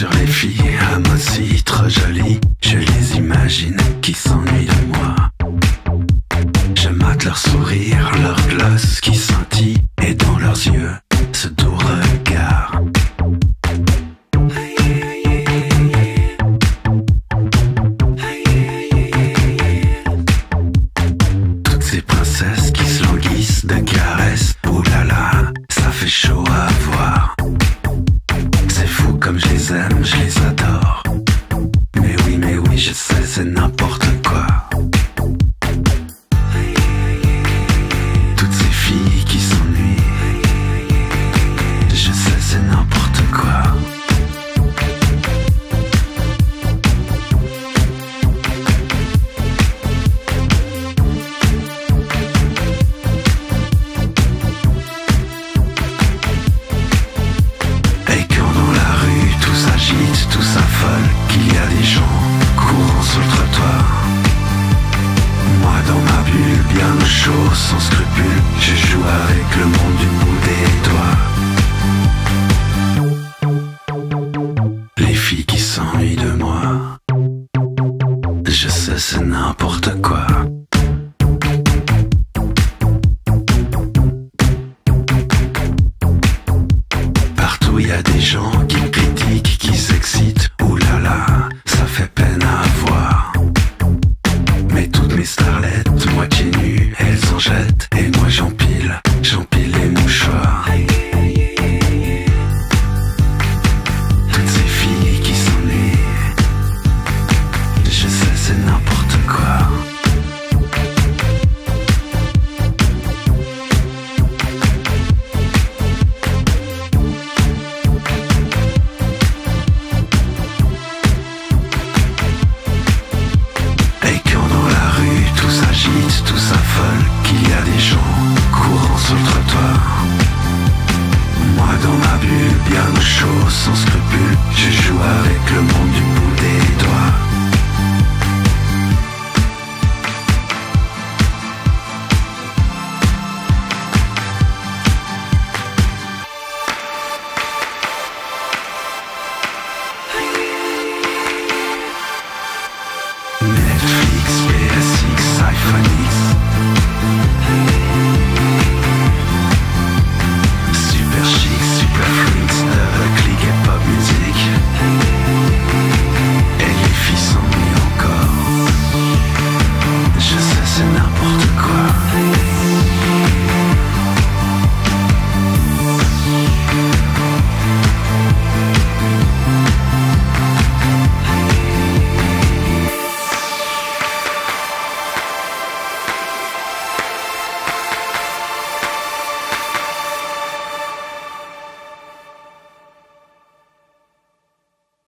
sur les filles à moi si trop jolies. Je les imagine qui s'ennuient de moi. Je mate leur sourire, leur gloss qui scintille, et dans leurs yeux, ce doux regard. Moi dans ma bulle, bien au chaud, sans scrupule, je joue avec le monde du bout des doigts. Les filles qui s'ennuient de moi, je sais c'est n'importe quoi. courgette sans scrupule, je joue avec le monde du bout. To cry.